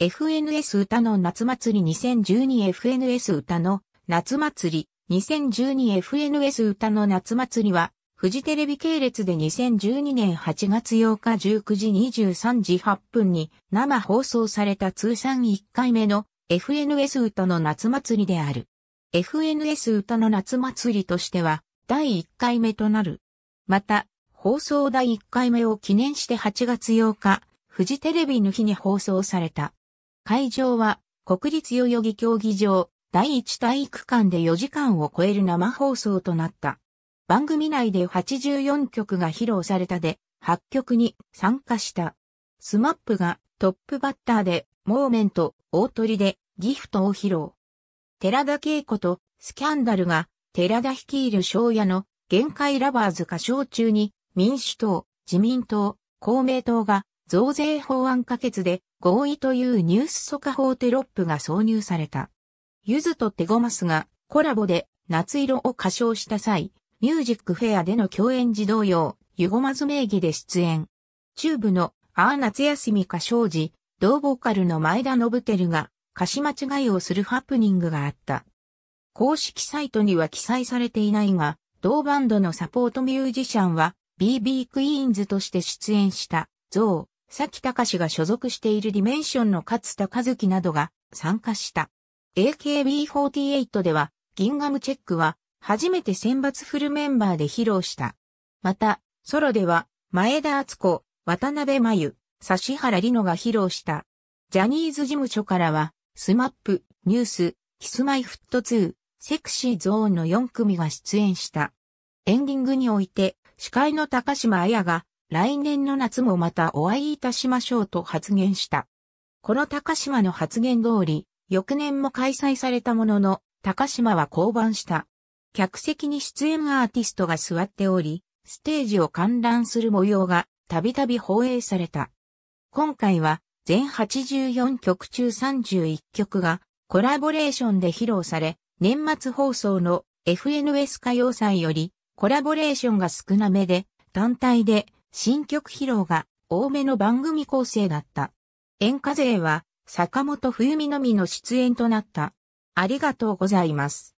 FNS 歌の夏祭り 2012FNS 歌の夏祭り 2012FNS 歌の夏祭りは、フジテレビ系列で2012年8月8日19時23時8分に生放送された通算1回目の FNS 歌の夏祭りである。FNS 歌の夏祭りとしては第1回目となる。また、放送第1回目を記念して8月8日、フジテレビの日に放送された。会場は国立代々木競技場第1体育館で4時間を超える生放送となった。番組内で84曲が披露されたで、8曲に参加した。スマップがトップバッターで、モーメント、大トリでギフトを披露。寺田恵子とスキャンダルが寺田率いる庄屋の限界ラバーズ歌唱中に民主党、自民党、公明党が増税法案可決で合意というニュース速報テロップが挿入された。ゆずとテゴマスがコラボで夏色を歌唱した際、ミュージックフェアでの共演時同様、ゆごまず名義で出演。チューブのあー夏休み歌唱時、同ボーカルの前田亘輝が歌詞間違いをするハプニングがあった。公式サイトには記載されていないが、同バンドのサポートミュージシャンは BB クイーンズとして出演した増崎孝司が所属しているディメンションの勝田和樹などが参加した。AKB48 ではギンガムチェックは初めて選抜フルメンバーで披露した。また、ソロでは前田敦子、渡辺麻友、指原莉乃が披露した。ジャニーズ事務所からはスマップ、ニュース、キスマイフット2、セクシーゾーンの4組が出演した。エンディングにおいて、司会の高島彩が、来年の夏もまたお会いいたしましょうと発言した。この高島の発言通り、翌年も開催されたものの、高島は降板した。客席に出演アーティストが座っており、ステージを観覧する模様がたびたび放映された。今回は全84曲中31曲がコラボレーションで披露され、年末放送の FNS 歌謡祭よりコラボレーションが少なめで、単体で新曲披露が多めの番組構成だった。演歌勢は坂本冬美のみの出演となった。ありがとうございます。